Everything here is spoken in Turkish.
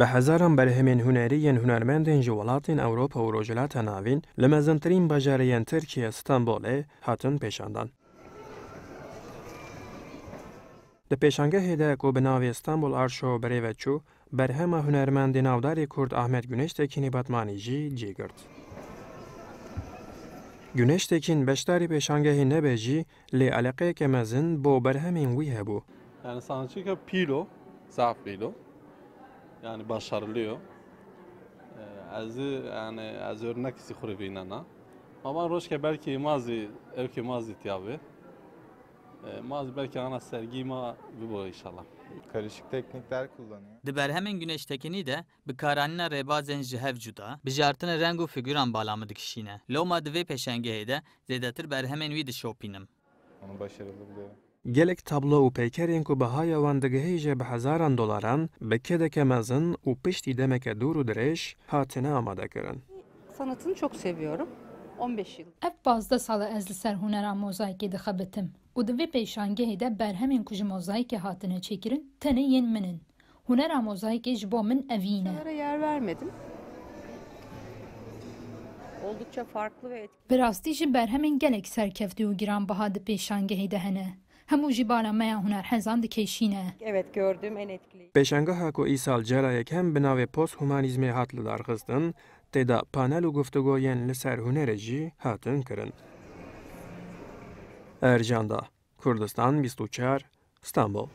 Hezaran berhemên hunerî yên hunermendên ji welatên Ewropa û rojhilata navîn li mezintirîn bajareyên Tirkiye Stenbolê hatin pêşandan. Di pêşangehê de ku bi navê Stenbol Art Show birêve çû, berhema hunermendê navdarê Kurd Ahmet Güneştekinî Batmanî jî cêgirt. Güneştekin beşdarî pêşangehê nebe jî lê eleqeyeke mezin bo berhemên wî hebû. Yani sanatçı ki pilo, zaaf pilo. Yani başarılıyor. Az yani az örnek isi kurubinana. Ama roşke belki mazi evki mazi tiyabi. Ee, Mazi belki ana sergi ma bu inşallah. Karışık teknikler kullanıyor. Di berhemên güneştekinî de bi karanîna rêbazên ji hev cuda, bi jartina reng û figüran bala min dikişîne. Loma di vê pêşengehê de zêdetir berhemên wî dişopînim. Onu başarılı buluyor. Gelek tablo û peykerên ku bihaya wan digihêje bi hezaran dolaran bi kedeke mezin û piştî demeke dûr û dirêj hatine amadekirin. Sanatını çok seviyorum. 15 yıl. Ev bazda sala ez li ser hunera mozaîkê dixebitim û di vê pêşangehê de berhemên ku ji hatine çêkirin tenê yên min in. Hunera mozaîkê ji bo min evî ne. Bunlara yer vermedim. Oldukça farklı ve etkili. Bi rastî jî berhemên gelek serkeftî û giranbiha di pêşangehê de hene. Hemû jî bala me ya hunerhezan dikêşîne. Evet gördüğüm en etkili. Pêşangeha ku îsal cara yekem bi navê posthumanîzmê hat li darxistin, têda panel û guftgoyên li ser hunerê jî hatin kirin. Ercan da, Kurdistan 24, İstanbul.